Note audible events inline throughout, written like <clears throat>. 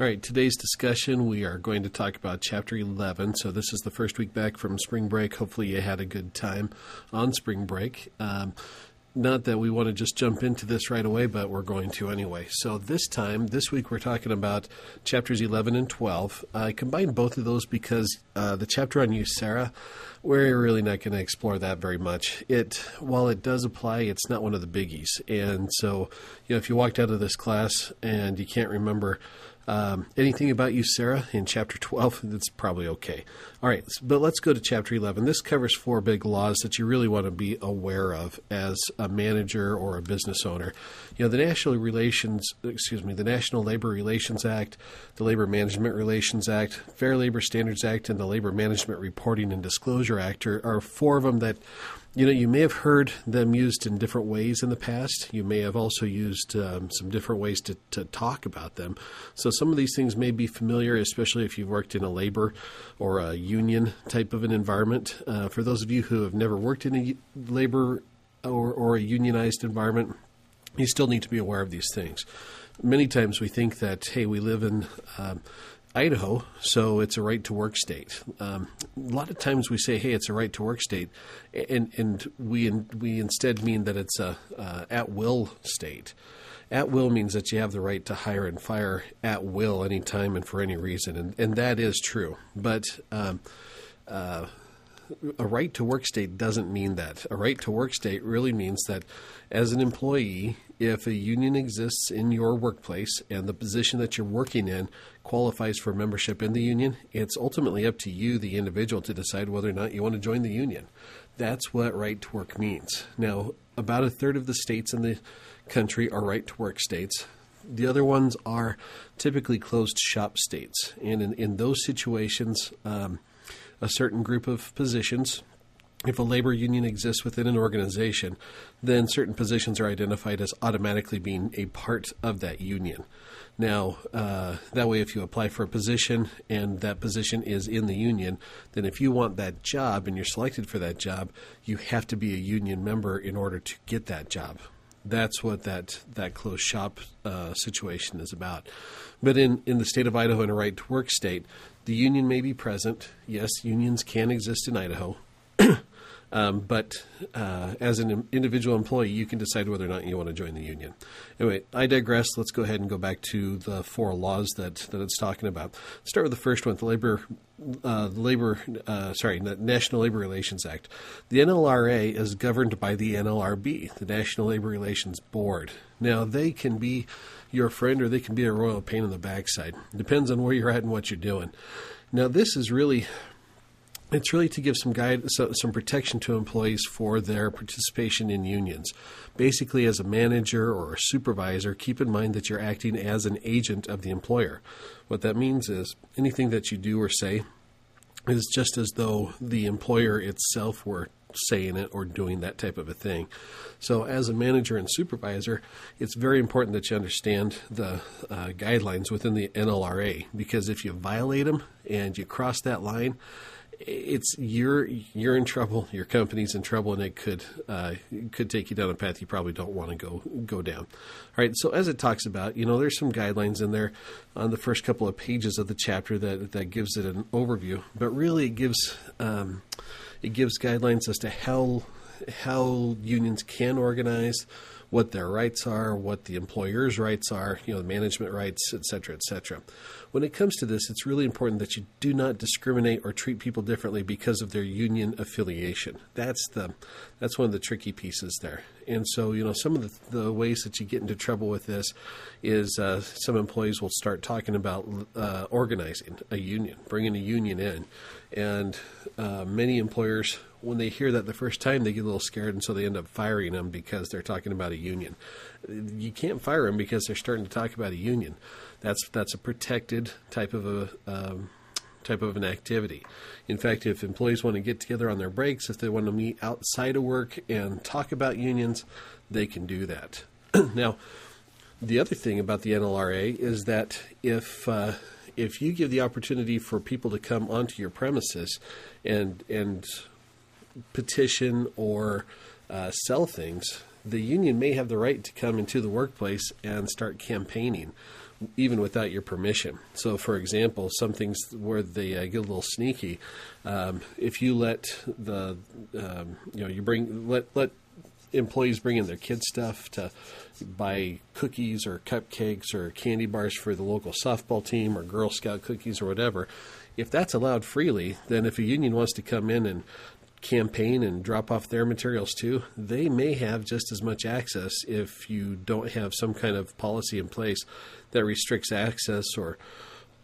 All right, today's discussion, we are going to talk about Chapter 11. So, this is the first week back from spring break. Hopefully, you had a good time on spring break. Um, not that we want to just jump into this right away, but we're going to anyway. So, this time, this week, we're talking about chapters 11 and 12. I combined both of those because uh, the chapter on USERRA, we're really not going to explore that very much. It, while it does apply, it's not one of the biggies. And so, you know, if you walked out of this class and you can't remember, um, anything about USERRA, in chapter 12? <laughs> That's probably okay. All right, but let's go to chapter 11. This covers four big laws that you really want to be aware of as a manager or a business owner. You know, the National Relations, excuse me, the National Labor Relations Act, the Labor Management Relations Act, Fair Labor Standards Act, and the Labor Management Reporting and Disclosure Act are, are four of them that you know, you may have heard them used in different ways in the past. You may have also used um, some different ways to, to talk about them. So some of these things may be familiar, especially if you've worked in a labor or a union type of an environment. Uh, for those of you who have never worked in a labor or, or a unionized environment, you still need to be aware of these things. Many times we think that, hey, we live in um, Idaho, so it's a right to work state. Um, a lot of times we say, "Hey, it's a right to work state," and and we we instead mean that it's a uh, at will state. At will means that you have the right to hire and fire at will, anytime and for any reason, and and that is true. But um, uh, a right to work state doesn't mean that. A right to work state really means that as an employee, if a union exists in your workplace and the position that you're working in qualifies for membership in the union, it's ultimately up to you, the individual, to decide whether or not you want to join the union. That's what right to work means. Now, about a third of the states in the country are right to work states. The other ones are typically closed shop states. And in, in those situations, um, a certain group of positions. If a labor union exists within an organization, then certain positions are identified as automatically being a part of that union. Now, uh, that way, if you apply for a position and that position is in the union, then if you want that job and you're selected for that job, you have to be a union member in order to get that job. That's what that that closed shop uh, situation is about. But in, in the state of Idaho, in a right to work state, the union may be present. Yes, unions can exist in Idaho. Um, but uh, as an individual employee, you can decide whether or not you want to join the union. Anyway, I digress. Let's go ahead and go back to the four laws that, that it's talking about. Let's start with the first one, the labor, uh, labor, uh, sorry, the National Labor Relations Act. The NLRA is governed by the NLRB, the National Labor Relations Board. Now, they can be your friend or they can be a royal pain in the backside. Depends on where you're at and what you're doing. Now, this is really it's really to give some guide, some protection to employees for their participation in unions. Basically, as a manager or a supervisor, keep in mind that you're acting as an agent of the employer. What that means is anything that you do or say is just as though the employer itself were saying it or doing that type of a thing. So, as a manager and supervisor, it's very important that you understand the uh, guidelines within the NLRA because if you violate them and you cross that line, it's you're you're in trouble. Your company's in trouble, and it could uh, could take you down a path you probably don't want to go go down. All right. So as it talks about, you know, there's some guidelines in there on the first couple of pages of the chapter that that gives it an overview, but really it gives um, it gives guidelines as to how how unions can organize what their rights are, what the employer's rights are, you know, the management rights, et cetera, et cetera. When it comes to this, it's really important that you do not discriminate or treat people differently because of their union affiliation. That's the that's one of the tricky pieces there. And so, you know, some of the, the ways that you get into trouble with this is uh, some employees will start talking about uh, organizing a union, bringing a union in, and uh, many employers when they hear that the first time, they get a little scared, and so they end up firing them because they're talking about a union. You can't fire them because they're starting to talk about a union. That's that's a protected type of a um, type of an activity. In fact, if employees want to get together on their breaks, if they want to meet outside of work and talk about unions, they can do that. <clears throat> now, the other thing about the NLRA is that if uh, if you give the opportunity for people to come onto your premises and and petition or uh, sell things, the union may have the right to come into the workplace and start campaigning. even without your permission. So, for example, some things where they uh, get a little sneaky. Um, if you let the, um, you know, you bring let let employees bring in their kids stuff to buy cookies or cupcakes or candy bars for the local softball team or Girl Scout cookies or whatever. If that's allowed freely, then if a union wants to come in and campaign and drop off their materials too, they may have just as much access if you don't have some kind of policy in place that restricts access or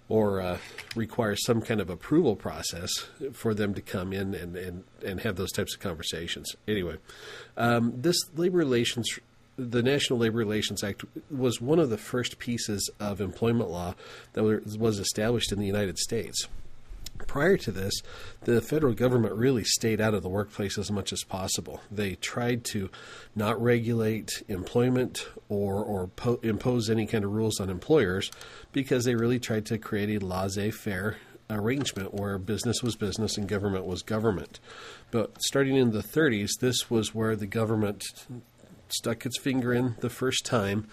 or uh, requires some kind of approval process for them to come in and, and, and have those types of conversations. Anyway, um, this labor relations, the National Labor Relations Act was one of the first pieces of employment law that was established in the United States prior to this, the federal government really stayed out of the workplace as much as possible. They tried to not regulate employment or or po- impose any kind of rules on employers because they really tried to create a laissez-faire arrangement where business was business and government was government. But starting in the 30s, this was where the government stuck its finger in the first time,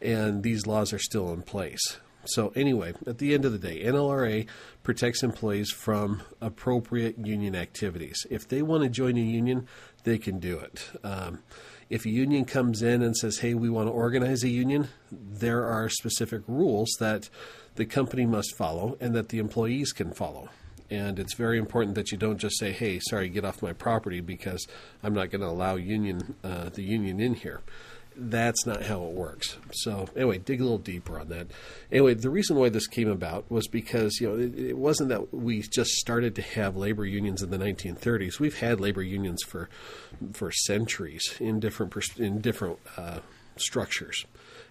and these laws are still in place. So, anyway, at the end of the day, NLRA protects employees from appropriate union activities. If they want to join a union, they can do it. Um, if a union comes in and says, hey, we want to organize a union, there are specific rules that the company must follow and that the employees can follow. And it's very important that you don't just say, hey, sorry, get off my property because I'm not going to allow union uh, the union in here that's not how it works. So anyway, dig a little deeper on that. Anyway, the reason why this came about was because you know it, it, wasn't that we just started to have labor unions in the 1930s. We've had labor unions for for centuries in different in different uh, structures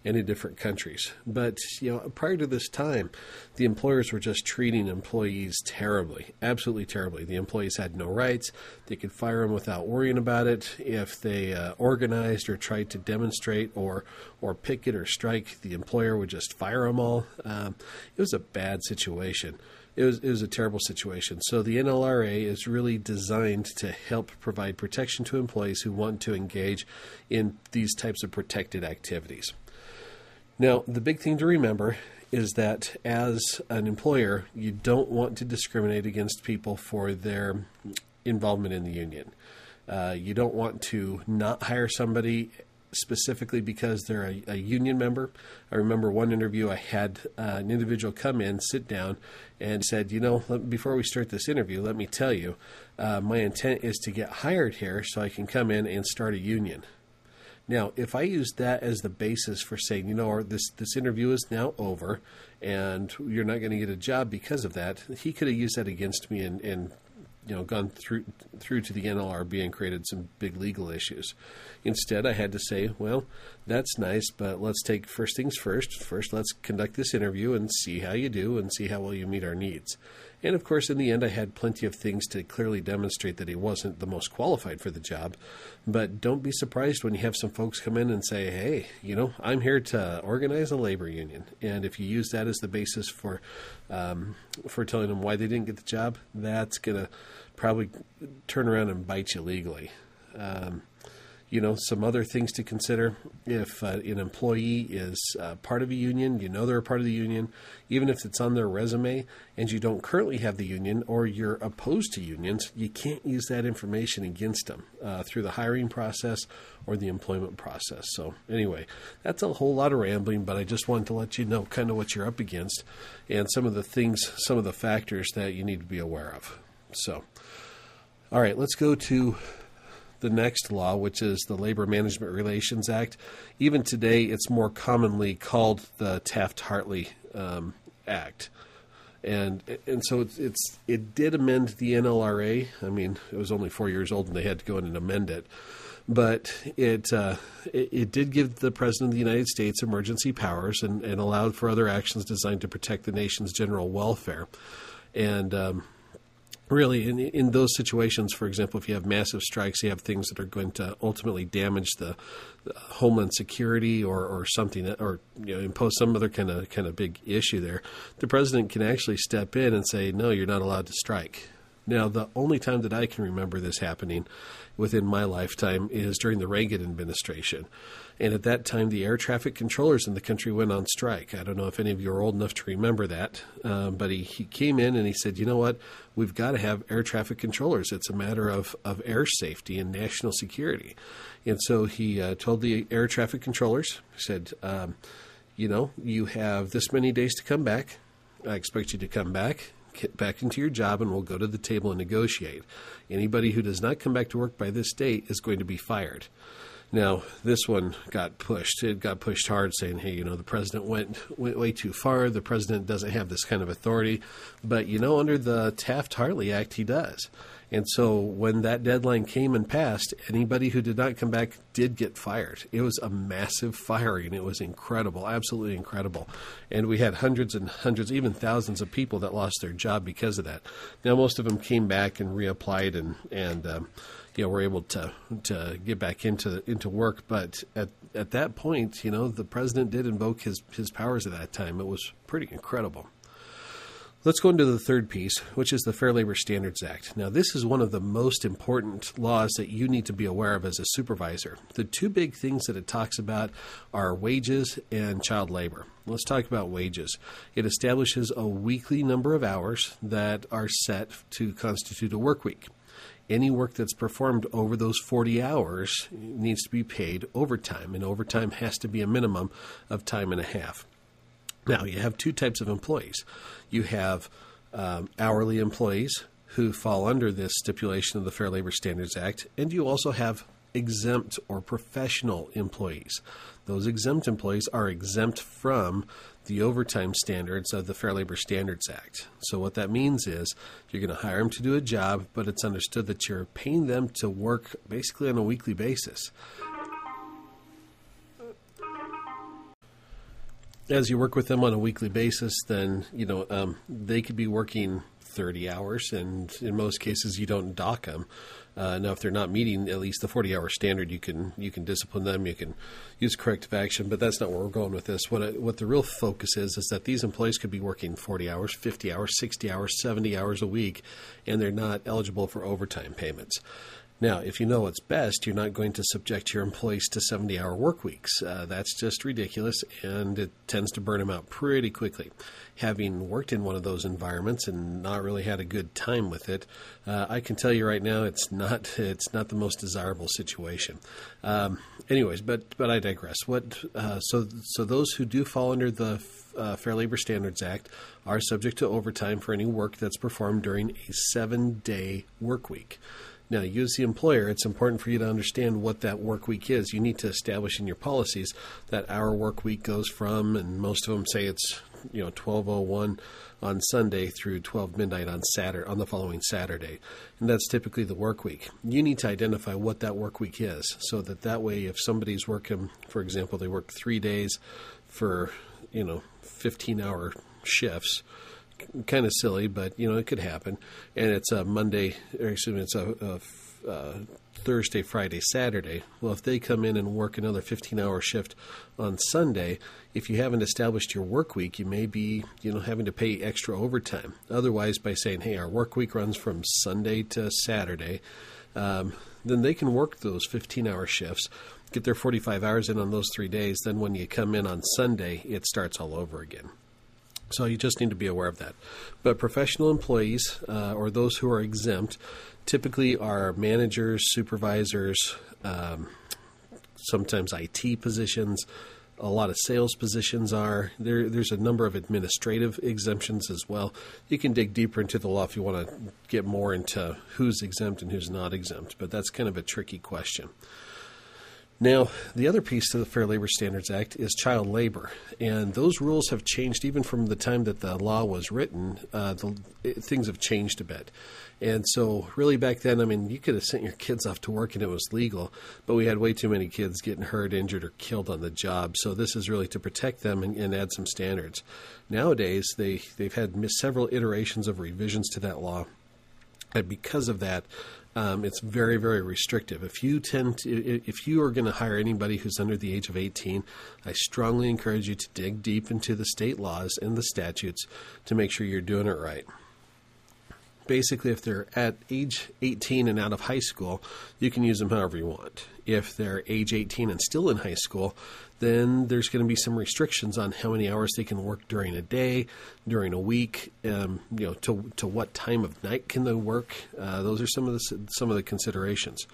in different countries. But you know, prior to this time, the employers were just treating employees terribly, absolutely terribly. The employees had no rights; they could fire them without worrying about it. If they uh, organized or tried to demonstrate or or picket or strike, the employer would just fire them all. Um, it was a bad situation. It was, it was a terrible situation. So the NLRA is really designed to help provide protection to employees who want to engage in these types of protected activities. Now, the big thing to remember is that as an employer, you don't want to discriminate against people for their involvement in the union. Uh, you don't want to not hire somebody specifically because they're a, a, union member. I remember one interview I had uh, an individual come in, sit down, and said, "You know, let, before we start this interview, let me tell you, uh, my intent is to get hired here so I can come in and start a union." Now, if I use that as the basis for saying, you know, this this interview is now over, and you're not going to get a job because of that, he could have used that against me and, and you know gone through through to the NLRB and created some big legal issues. Instead, I had to say, well, that's nice, but let's take first things first. First, let's conduct this interview and see how you do and see how well you meet our needs. And of course, in the end, I had plenty of things to clearly demonstrate that he wasn't the most qualified for the job. But don't be surprised when you have some folks come in and say, hey, you know, I'm here to organize a labor union. And if you use that as the basis for, um, for telling them why they didn't get the job, that's going to probably turn around and bite you legally. Um, you know, some other things to consider. If uh, an employee is uh, part of a union, you know they're a part of the union, even if it's on their resume and you don't currently have the union or you're opposed to unions, you can't use that information against them uh, through the hiring process or the employment process. So, anyway, that's a whole lot of rambling, but I just wanted to let you know kind of what you're up against and some of the things, some of the factors that you need to be aware of. So, all right, let's go to the next law, which is the Labor Management Relations Act. Even today, it's more commonly called the Taft Hartley um, Act. And and so it's, it's it did amend the NLRA. I mean, it was only four years old, and they had to go in and amend it but it, uh, it, it did give the president of the United States emergency powers and, and allowed for other actions designed to protect the nation's general welfare. And um, really in, in those situations for example if you have massive strikes you have things that are going to ultimately damage the, the homeland security or, or something or you know impose some other kind of kind of big issue there the president can actually step in and say no you're not allowed to strike. Now the only time that i can remember this happening within my lifetime is during the reagan administration And at that time, the air traffic controllers in the country went on strike. I don't know if any of you are old enough to remember that, um, but he, he came in and he said, you know what? We've got to have air traffic controllers. It's a matter of, of air safety and national security. And so he uh, told the air traffic controllers, he said, um, you know, you have this many days to come back. I expect you to come back get back into your job and we'll go to the table and negotiate. Anybody who does not come back to work by this date is going to be fired. Now, this one got pushed. It got pushed hard, saying, "Hey, you know, the president went went way too far. The president doesn't have this kind of authority." But you know, under the Taft-Hartley Act, he does. And so when that deadline came and passed, anybody who did not come back did get fired. It was a massive firing. It was incredible, absolutely incredible. And we had hundreds and hundreds, even thousands of people that lost their job because of that. Now, most of them came back and reapplied and, and, um, you know, were able to to get back into into work. But at at that point, you know, the president did invoke his his powers at that time. It was pretty incredible. Let's go into the third piece, which is the Fair Labor Standards Act. Now, this is one of the most important laws that you need to be aware of as a supervisor. The two big things that it talks about are wages and child labor. Let's talk about wages. It establishes a weekly number of hours that are set to constitute a work week. Any work that's performed over those 40 hours needs to be paid overtime, and overtime has to be a minimum of time and a half. Now, you have two types of employees. You have um, hourly employees who fall under this stipulation of the Fair Labor Standards Act, and you also have exempt or professional employees. Those exempt employees are exempt from the overtime standards of the Fair Labor Standards Act. So, what that means is you're going to hire them to do a job, but it's understood that you're paying them to work basically on a weekly basis. As you work with them on a weekly basis, then you know um, they could be working 30 hours, and in most cases, you don't dock them. Uh, now, if they're not meeting at least the 40-hour standard, you can you can discipline them, you can use corrective action. But that's not where we're going with this. What I, what the real focus is is that these employees could be working 40 hours, 50 hours, 60 hours, 70 hours a week, and they're not eligible for overtime payments. Now, if you know what's best, you're not going to subject your employees to 70 hour work weeks. Uh, that's just ridiculous, and it tends to burn them out pretty quickly. Having worked in one of those environments and not really had a good time with it, uh, I can tell you right now it's not <laughs> it's not the most desirable situation. Um, anyways, but but I digress. What uh, so so those who do fall under the uh, Fair Labor Standards Act are subject to overtime for any work that's performed during a seven day work week. Now, you as the employer, it's important for you to understand what that work week is. You need to establish in your policies that our work week goes from, and most of them say it's you know 1201 on Sunday through 12 midnight on Saturday on the following Saturday, and that's typically the work week. You need to identify what that work week is, so that that way, if somebody's working, for example, they work three days for you know 15 hour shifts kind of silly, but you know it could happen. And it's a Monday, or excuse me, it's a, a uh, Thursday, Friday, Saturday. Well, if they come in and work another 15-hour shift on Sunday, if you haven't established your work week, you may be you know having to pay extra overtime. Otherwise, by saying, "Hey, our work week runs from Sunday to Saturday," um, then they can work those 15-hour shifts. Get their 45 hours in on those three days. Then, when you come in on Sunday, it starts all over again. So you just need to be aware of that. But professional employees uh, or those who are exempt typically are managers, supervisors, um, sometimes IT positions. A lot of sales positions are there. There's a number of administrative exemptions as well. You can dig deeper into the law if you want to get more into who's exempt and who's not exempt, but that's kind of a tricky question. Now, the other piece to the Fair Labor Standards Act is child labor, and those rules have changed even from the time that the law was written. Uh, the, it, things have changed a bit, and so really back then, I mean, you could have sent your kids off to work and it was legal, but we had way too many kids getting hurt, injured, or killed on the job. So this is really to protect them and, and add some standards. Nowadays, they they've had several iterations of revisions to that law, and because of that, um, it's very very restrictive. If you tend to, if you are going to hire anybody who's under the age of 18, I strongly encourage you to dig deep into the state laws and the statutes to make sure you're doing it right. basically, if they're at age 18 and out of high school, you can use them however you want. If they're age 18 and still in high school, then there's going to be some restrictions on how many hours they can work during a day, during a week. Um, you know, to to what time of night can they work? Uh, those are some of the some of the considerations.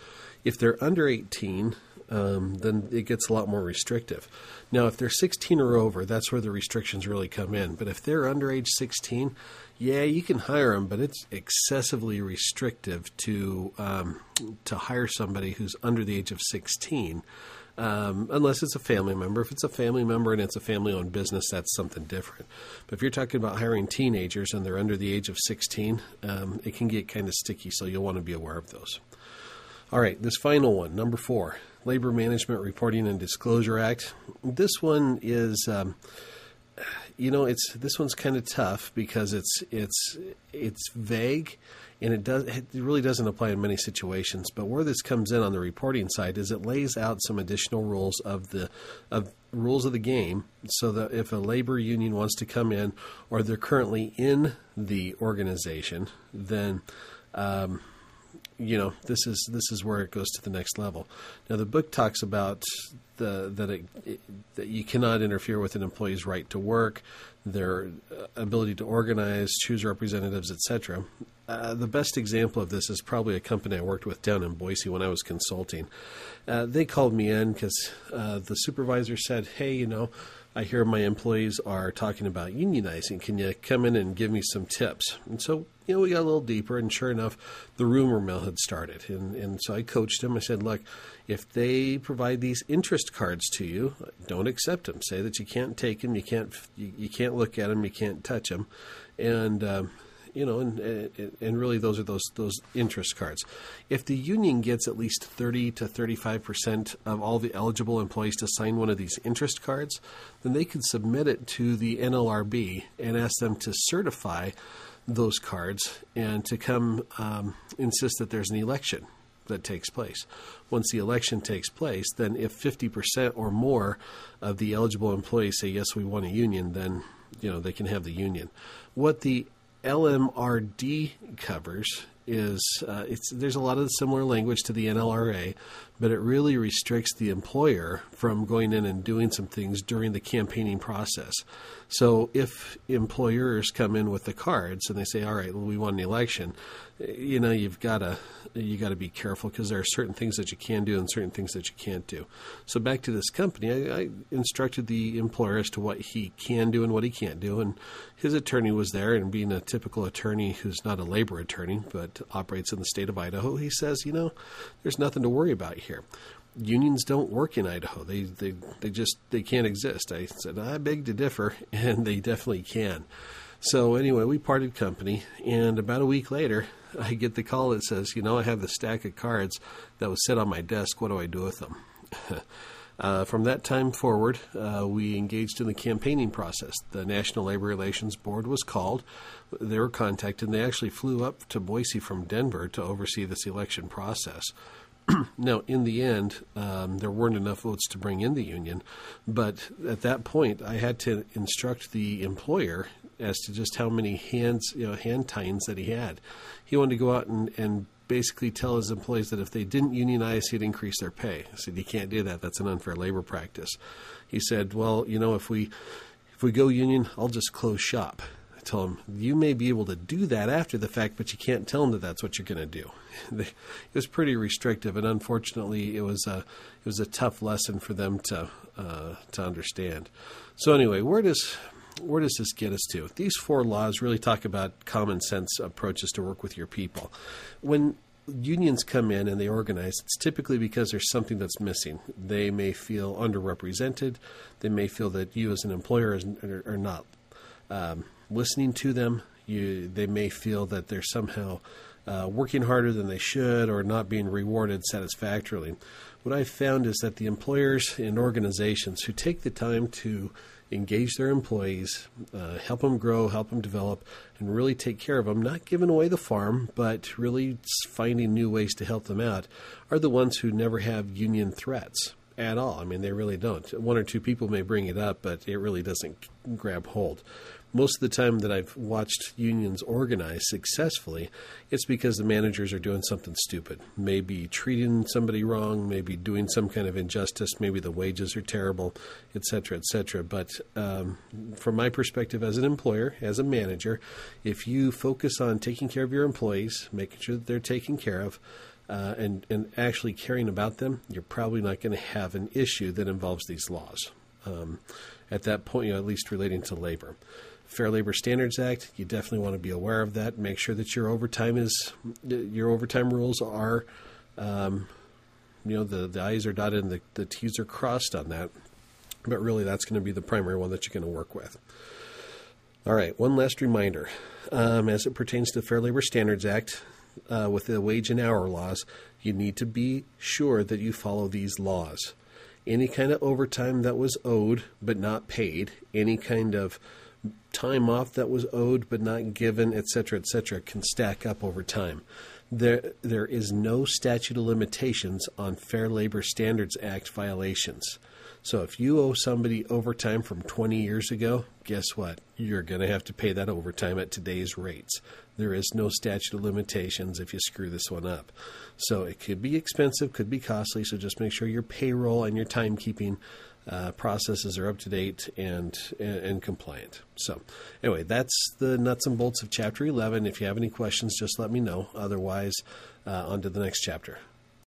If they're under 18, um, then it gets a lot more restrictive. Now, if they're 16 or over, that's where the restrictions really come in. But if they're under age 16, yeah, you can hire them, but it's excessively restrictive to um, to hire somebody who's under the age of 16. Um, unless it's a family member. If it's a family member and it's a family owned business, that's something different. But if you're talking about hiring teenagers and they're under the age of 16, um, it can get kind of sticky, so you'll want to be aware of those. All right, this final one, number four Labor Management Reporting and Disclosure Act. This one is. Um, you know, it's this one's kind of tough because it's it's it's vague, and it does it really doesn't apply in many situations. But where this comes in on the reporting side is it lays out some additional rules of the of rules of the game, so that if a labor union wants to come in or they're currently in the organization, then um, you know this is this is where it goes to the next level. Now the book talks about the, that it, it, that you cannot interfere with an employee's right to work, their ability to organize, choose representatives, etc. Uh, the best example of this is probably a company I worked with down in Boise when I was consulting. Uh, they called me in because uh, the supervisor said, "Hey, you know." I hear my employees are talking about unionizing. Can you come in and give me some tips? And so, you know, we got a little deeper, and sure enough, the rumor mill had started. And, and so I coached him. I said, look, if they provide these interest cards to you, don't accept them. Say that you can't take them, you can't, you, you can't look at them, you can't touch them. And, um, you know, and, and really those are those those interest cards. If the union gets at least thirty to thirty five percent of all the eligible employees to sign one of these interest cards, then they can submit it to the NLRB and ask them to certify those cards and to come um, insist that there's an election that takes place. Once the election takes place, then if 50% or more of the eligible employees say yes, we want a union, then you know they can have the union. What the LMRD covers is uh, there's a lot of similar language to the NLRA, but it really restricts the employer from going in and doing some things during the campaigning process. So if employers come in with the cards and they say, "All right, well, we won the election," you know, you've got to you got to be careful because there are certain things that you can do and certain things that you can't do. So back to this company, I, I instructed the employer as to what he can do and what he can't do, and his attorney was there. And being a typical attorney who's not a labor attorney but operates in the state of Idaho, he says, you know, there's nothing to worry about here unions don't work in Idaho. They they they just they can't exist. I said I beg to differ, <laughs> and they definitely can. So anyway, we parted company, and about a week later, I get the call that says, you know, I have the stack of cards that was set on my desk. What do I do with them? <laughs> uh, from that time forward, uh, we engaged in the campaigning process. The National Labor Relations Board was called. They were contacted, and they actually flew up to Boise from Denver to oversee this election process. <clears throat> now, in the end, um, there weren't enough votes to bring in the union, but at that point, I had to instruct the employer as to just how many hands, you know, hand tines that he had. He wanted to go out and, and basically tell his employees that if they didn't unionize, he'd increase their pay. I said, "You can't do that. That's an unfair labor practice." He said, "Well, you know, if we if we go union, I'll just close shop." Tell them you may be able to do that after the fact, but you can't tell them that that's what you're going to do. <laughs> it was pretty restrictive, and unfortunately, it was a it was a tough lesson for them to uh, to understand. So anyway, where does where does this get us to? These four laws really talk about common sense approaches to work with your people. When unions come in and they organize, it's typically because there's something that's missing. They may feel underrepresented. They may feel that you, as an employer, are, are not um, listening to them. You, they may feel that they're somehow uh, working harder than they should or not being rewarded satisfactorily. What I've found is that the employers and organizations who take the time to engage their employees, uh, help them grow, help them develop, and really take care of them, not giving away the farm, but really finding new ways to help them out, are the ones who never have union threats at all. I mean, they really don't. One or two people may bring it up, but it really doesn't grab hold. Most of the time that I've watched unions organize successfully, it's because the managers are doing something stupid. Maybe treating somebody wrong, maybe doing some kind of injustice, maybe the wages are terrible, et cetera, et cetera. But um, from my perspective as an employer, as a manager, if you focus on taking care of your employees, making sure that they're taken care of, uh, and, and actually caring about them, you're probably not going to have an issue that involves these laws. Um, at that point, you know, at least relating to labor. Fair Labor Standards Act, you definitely want to be aware of that. Make sure that your overtime is your overtime rules are, um, you know, the, the I's are dotted and the, the T's are crossed on that. But really, that's going to be the primary one that you're going to work with. All right, one last reminder. Um, as it pertains to the Fair Labor Standards Act, uh, with the wage and hour laws, you need to be sure that you follow these laws. Any kind of overtime that was owed but not paid, any kind of time off that was owed but not given, etc., etc., can stack up over time. There, there is no statute of limitations on Fair Labor Standards Act violations. So if you owe somebody overtime from 20 years ago, guess what? You're going to have to pay that overtime at today's rates. There is no statute of limitations if you screw this one up. So it could be expensive, could be costly. So just make sure your payroll and your timekeeping uh, processes are up to date and, and, and compliant. So, anyway, that's the nuts and bolts of Chapter 11. If you have any questions, just let me know. Otherwise, uh, on to the next chapter.